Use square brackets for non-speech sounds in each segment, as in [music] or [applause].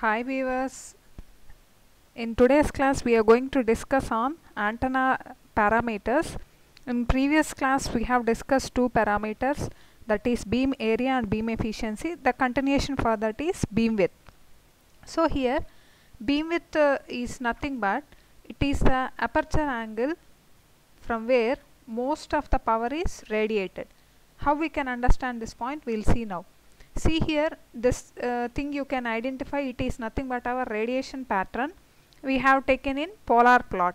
Hi viewers. In today's class we are going to discuss on antenna parameters. In previous class we have discussed two parameters that is beam area and beam efficiency. The continuation for that is beam width. So here beam width uh, is nothing but it is the aperture angle from where most of the power is radiated. How we can understand this point we will see now. See here this uh, thing you can identify it is nothing but our radiation pattern we have taken in polar plot.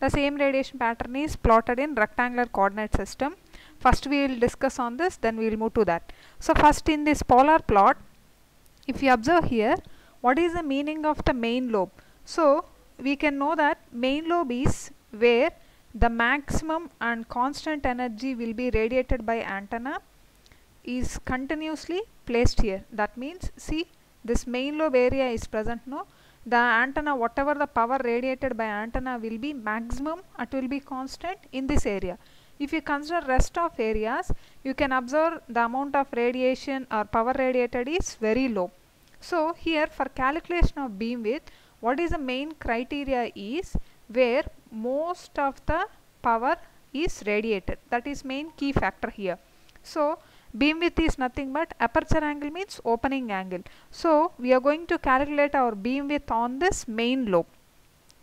The same radiation pattern is plotted in rectangular coordinate system. First we will discuss on this then we will move to that. So first in this polar plot if you observe here what is the meaning of the main lobe. So we can know that main lobe is where the maximum and constant energy will be radiated by antenna is continuously placed here. That means see this main lobe area is present no the antenna whatever the power radiated by antenna will be maximum it will be constant in this area. If you consider rest of areas you can observe the amount of radiation or power radiated is very low. So here for calculation of beam width what is the main criteria is where most of the power is radiated that is main key factor here. So beam width is nothing but aperture angle means opening angle. So we are going to calculate our beam width on this main lobe.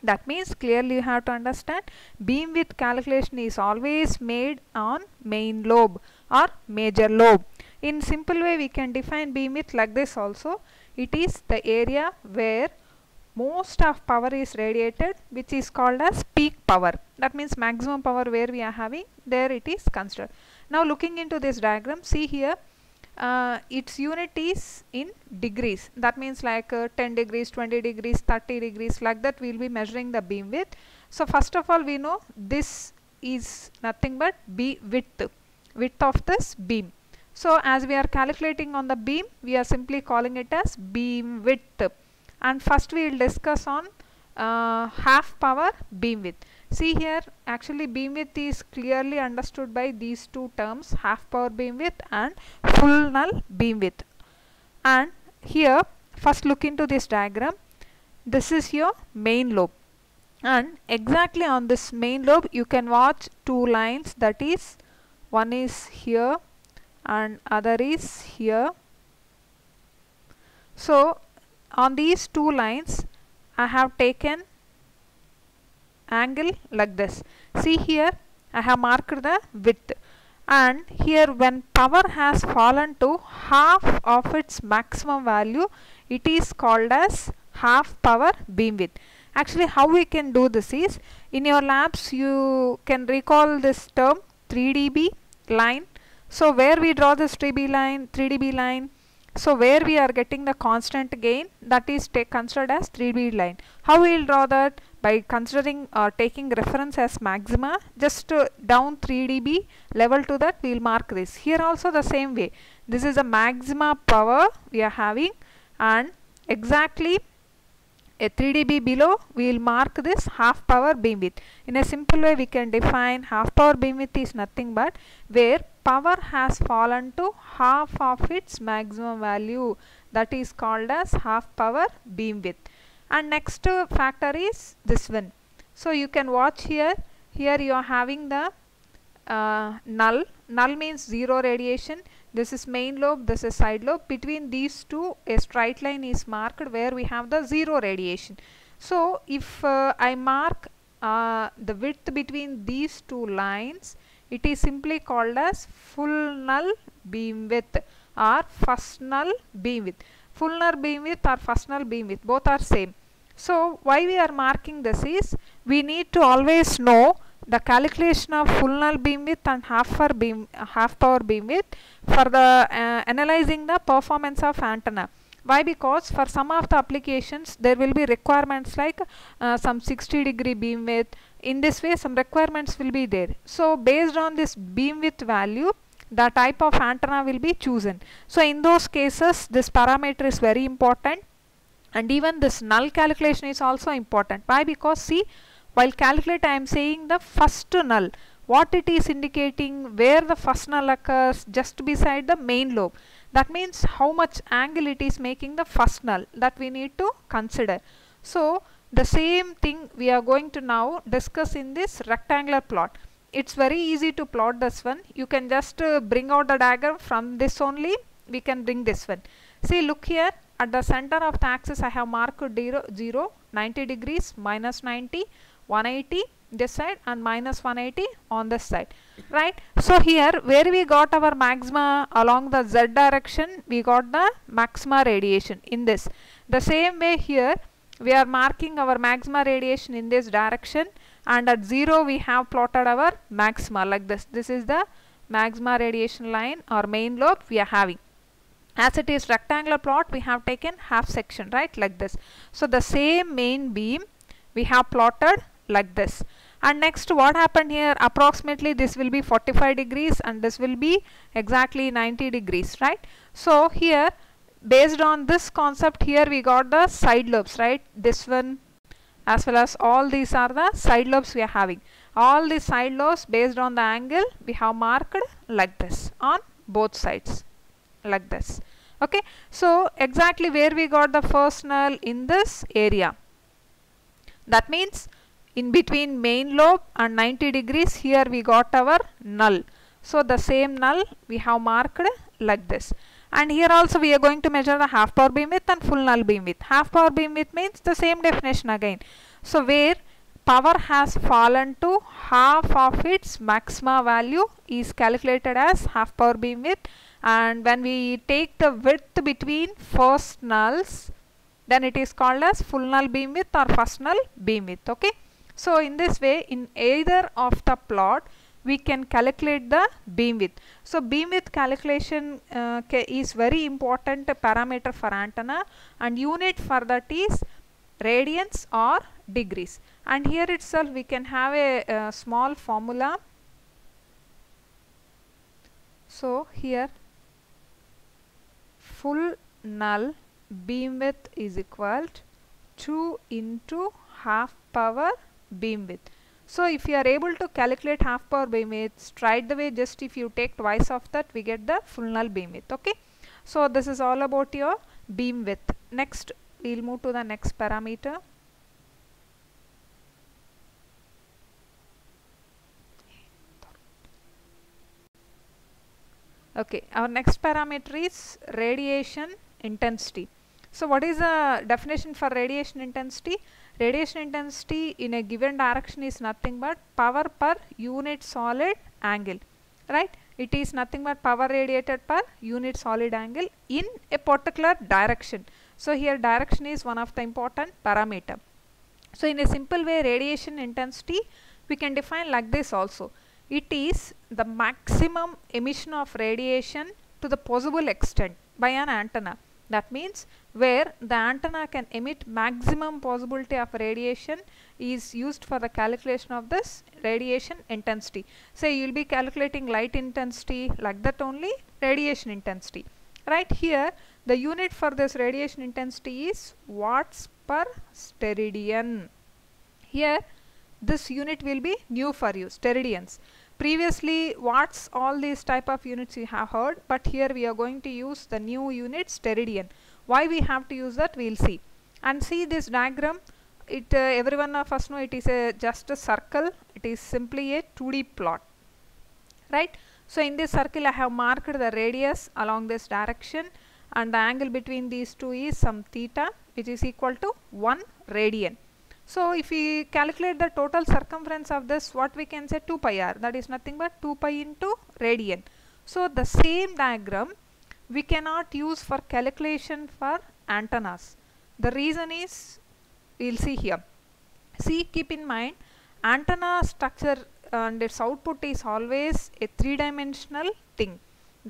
That means clearly you have to understand beam width calculation is always made on main lobe or major lobe. In simple way we can define beam width like this also. It is the area where most of power is radiated which is called as peak power. That means maximum power where we are having there it is considered. Now looking into this diagram see here uh, its unit is in degrees that means like uh, 10 degrees 20 degrees 30 degrees like that we will be measuring the beam width. So first of all we know this is nothing but b width width of this beam. So as we are calculating on the beam we are simply calling it as beam width and first we will discuss on uh, half power beam width. See here actually beam width is clearly understood by these two terms half power beam width and full null beam width. And here first look into this diagram. This is your main lobe and exactly on this main lobe you can watch two lines that is one is here and other is here. So on these two lines I have taken angle like this. See here I have marked the width and here when power has fallen to half of its maximum value it is called as half power beam width. Actually how we can do this is in your labs you can recall this term 3 dB line. So where we draw this 3 dB line 3 dB line so where we are getting the constant gain that is considered as 3 dB line. How we will draw that? By considering or uh, taking reference as maxima just uh, down 3 dB level to that we will mark this. Here also the same way. This is a maxima power we are having and exactly a 3 dB below we will mark this half power beam width. In a simple way we can define half power beam width is nothing but where power has fallen to half of its maximum value that is called as half power beam width and next factor is this one. So you can watch here. Here you are having the uh, null. Null means zero radiation. This is main lobe this is side lobe. Between these two a straight line is marked where we have the zero radiation. So if uh, I mark uh, the width between these two lines it is simply called as full null beam width or first null beam width. Full null beam width or first null beam width both are same. So why we are marking this is we need to always know the calculation of full null beam width and half power beam half power beam width for the uh, analyzing the performance of antenna. Why? Because for some of the applications there will be requirements like uh, some 60 degree beam width. In this way some requirements will be there. So based on this beam width value the type of antenna will be chosen. So in those cases this parameter is very important and even this null calculation is also important. Why? Because see while calculate I am saying the first null. What it is indicating where the first null occurs just beside the main lobe. That means how much angle it is making the first null that we need to consider. So the same thing we are going to now discuss in this rectangular plot. It's very easy to plot this one. You can just uh, bring out the diagram from this only. We can bring this one. See look here at the center of the axis I have marked 0, 0 90 degrees minus 90 180 this side and minus 180 on this side right? So here where we got our maxima along the z direction we got the maxima radiation in this. The same way here we are marking our maxima radiation in this direction and at 0 we have plotted our maxima like this. This is the maxima radiation line or main lobe we are having as it is rectangular plot we have taken half section right like this. So the same main beam we have plotted like this. And next what happened here? Approximately this will be 45 degrees and this will be exactly 90 degrees right? So here based on this concept here we got the side lobes right? This one as well as all these are the side lobes we are having. All the side lobes based on the angle we have marked like this on both sides like this okay so exactly where we got the first null in this area. That means in between main lobe and 90 degrees here we got our null. So the same null we have marked like this. And here also we are going to measure the half power beam width and full null beam width. Half power beam width means the same definition again. So where power has fallen to half of its maxima value is calculated as half power beam width and when we take the width between first nulls then it is called as full null beam width or first null beam width okay? So in this way in either of the plot we can calculate the beam width so beam width calculation uh, is very important parameter for antenna and unit for that is radians or degrees. And here itself we can have a, a small formula. So here full null beam width is equal to 2 into half power beam width. So if you are able to calculate half power beam width straight away just if you take twice of that we get the full null beam width okay. So this is all about your beam width. Next we will move to the next parameter. Okay, our next parameter is radiation intensity. So what is the definition for radiation intensity? Radiation intensity in a given direction is nothing but power per unit solid angle, right? It is nothing but power radiated per unit solid angle in a particular direction. So here direction is one of the important parameter. So in a simple way radiation intensity we can define like this also. It is the maximum emission of radiation to the possible extent by an antenna. That means where the antenna can emit maximum possibility of radiation is used for the calculation of this radiation intensity. Say you will be calculating light intensity like that only radiation intensity. Right here the unit for this radiation intensity is watts per steradian. Here this unit will be new for you steradians previously watts all these type of units you have heard but here we are going to use the new unit steradian why we have to use that we will see. And see this diagram it uh, everyone of us know it is a just a circle it is simply a 2d plot right? So in this circle I have marked the radius along this direction and the angle between these two is some theta which is equal to 1 radian so if we calculate the total circumference of this what we can say 2 pi r that is nothing but 2 pi into radian. So the same diagram we cannot use for calculation for antennas. The reason is we will see here. See keep in mind antenna structure and its output is always a three dimensional thing.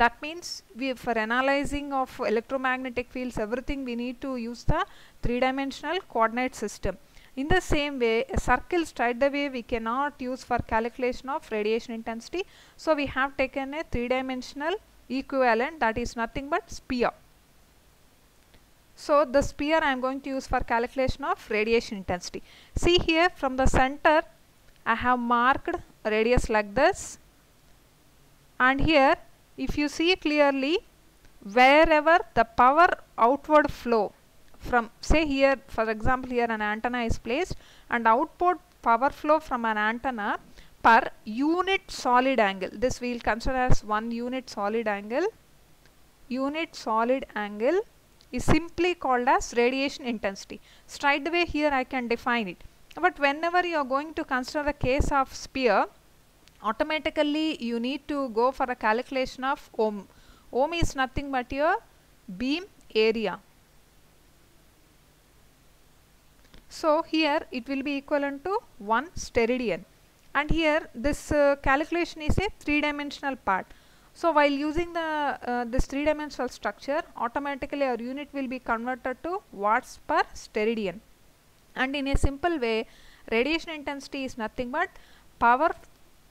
That means we for analyzing of electromagnetic fields everything we need to use the three dimensional coordinate system. In the same way, a circle straight away we cannot use for calculation of radiation intensity. So we have taken a three-dimensional equivalent that is nothing but sphere. So the sphere I am going to use for calculation of radiation intensity. See here from the center I have marked radius like this and here if you see clearly wherever the power outward flow from say here for example here an antenna is placed and output power flow from an antenna per unit solid angle. This we will consider as one unit solid angle. Unit solid angle is simply called as radiation intensity. Straight away here I can define it. But whenever you are going to consider the case of sphere automatically you need to go for a calculation of ohm. Ohm is nothing but your beam area so here it will be equivalent to 1 steradian and here this uh, calculation is a three dimensional part. So while using the uh, this three dimensional structure automatically our unit will be converted to watts per steradian and in a simple way radiation intensity is nothing but power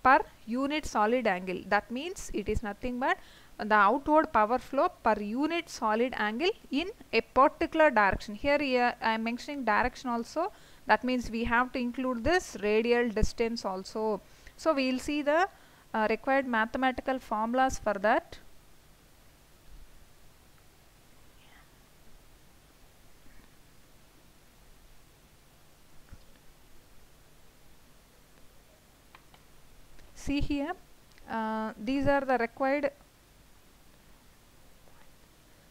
per unit solid angle. That means it is nothing but the outward power flow per unit solid angle in a particular direction. Here, here I am mentioning direction also. That means we have to include this radial distance also. So we will see the uh, required mathematical formulas for that. See here uh, these are the required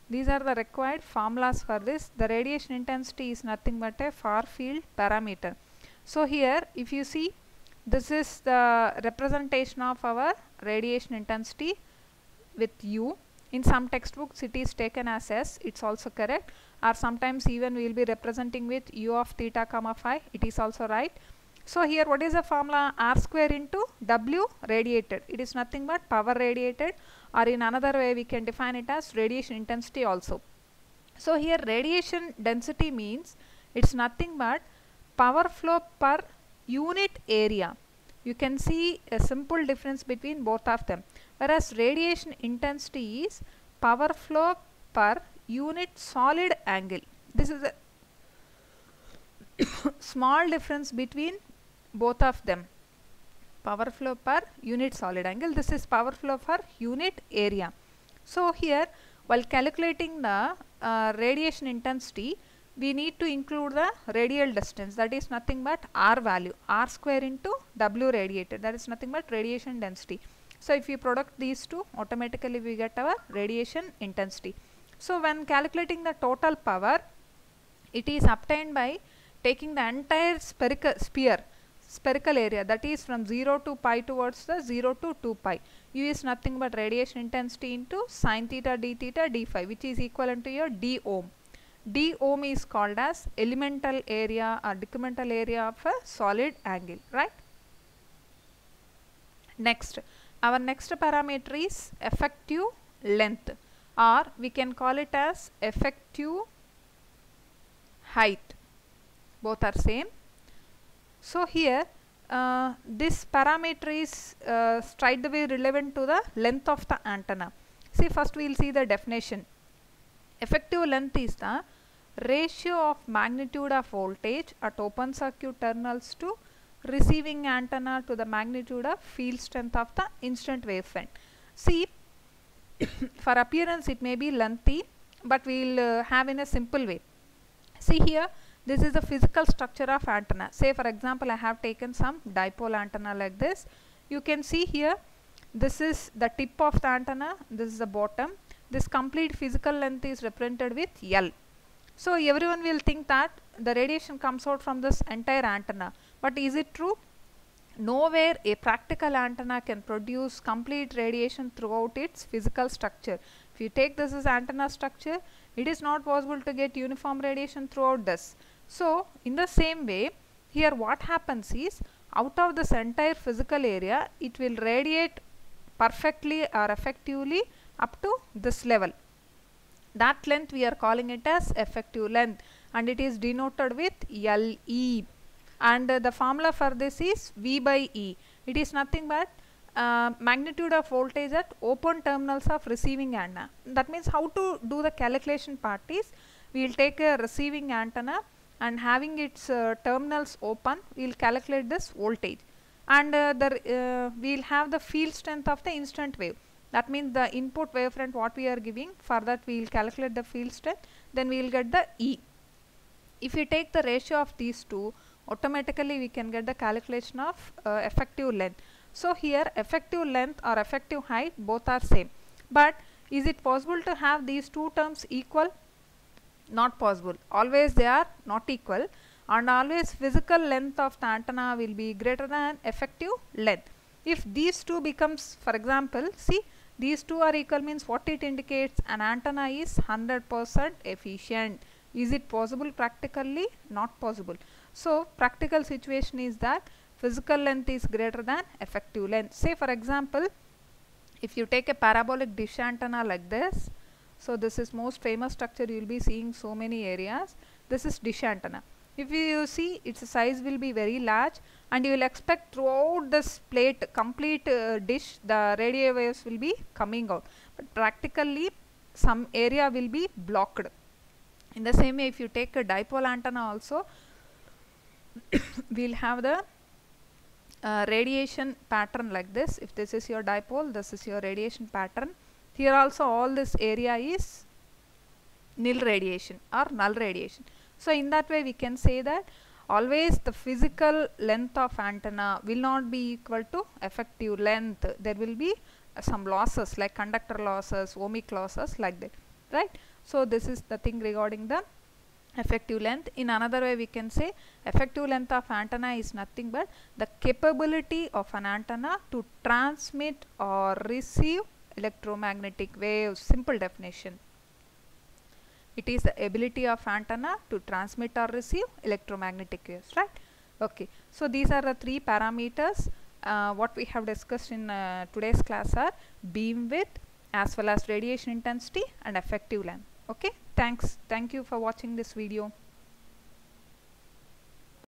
these are the required formulas for this. The radiation intensity is nothing but a far field parameter. So here if you see this is the representation of our radiation intensity with u. In some textbooks it is taken as s. It's also correct. Or sometimes even we will be representing with u of theta comma phi. It is also right so here what is the formula? R square into w radiated. It is nothing but power radiated or in another way we can define it as radiation intensity also. So here radiation density means it's nothing but power flow per unit area. You can see a simple difference between both of them. Whereas radiation intensity is power flow per unit solid angle. This is a [coughs] small difference between both of them. Power flow per unit solid angle. This is power flow per unit area. So here while calculating the uh, radiation intensity we need to include the radial distance. That is nothing but r value r square into w radiated. That is nothing but radiation density. So if you product these two automatically we get our radiation intensity. So when calculating the total power it is obtained by taking the entire spherical sphere spherical area that is from 0 to pi towards the 0 to 2 pi. U is nothing but radiation intensity into sine theta d theta d phi which is equivalent to your d ohm. D ohm is called as elemental area or decremental area of a solid angle right? Next our next parameter is effective length or we can call it as effective height. Both are same so here uh, this parameter is uh, straight away relevant to the length of the antenna. See first we will see the definition. Effective length is the ratio of magnitude of voltage at open circuit terminals to receiving antenna to the magnitude of field strength of the incident wavefront see [coughs] for appearance it may be lengthy but we will uh, have in a simple way. See here this is the physical structure of antenna. Say for example I have taken some dipole antenna like this. You can see here this is the tip of the antenna. This is the bottom. This complete physical length is represented with L. So everyone will think that the radiation comes out from this entire antenna. But is it true? Nowhere a practical antenna can produce complete radiation throughout its physical structure. If you take this as antenna structure it is not possible to get uniform radiation throughout this so in the same way here what happens is out of this entire physical area it will radiate perfectly or effectively up to this level. That length we are calling it as effective length and it is denoted with LE and uh, the formula for this is V by E. It is nothing but uh, magnitude of voltage at open terminals of receiving antenna. That means how to do the calculation part is we will take a receiving antenna and having its uh, terminals open we will calculate this voltage. And uh, the uh, we will have the field strength of the instant wave. That means the input wavefront what we are giving for that we will calculate the field strength then we will get the E. If we take the ratio of these two automatically we can get the calculation of uh, effective length. So here effective length or effective height both are same. But is it possible to have these two terms equal not possible. Always they are not equal and always physical length of the antenna will be greater than effective length. If these two becomes for example see these two are equal means what it indicates an antenna is 100% efficient. Is it possible? Practically not possible. So practical situation is that physical length is greater than effective length. Say for example if you take a parabolic dish antenna like this so this is most famous structure you will be seeing so many areas. This is dish antenna. If you see its size will be very large and you will expect throughout this plate complete uh, dish the radio waves will be coming out. But practically some area will be blocked. In the same way if you take a dipole antenna also [coughs] we'll have the uh, radiation pattern like this. If this is your dipole this is your radiation pattern here also all this area is nil radiation or null radiation. So in that way we can say that always the physical length of antenna will not be equal to effective length. There will be uh, some losses like conductor losses ohmic losses like that right? So this is the thing regarding the effective length. In another way we can say effective length of antenna is nothing but the capability of an antenna to transmit or receive electromagnetic waves simple definition. It is the ability of antenna to transmit or receive electromagnetic waves right? Okay. So these are the three parameters. Uh, what we have discussed in uh, today's class are beam width as well as radiation intensity and effective length. Okay? Thanks. Thank you for watching this video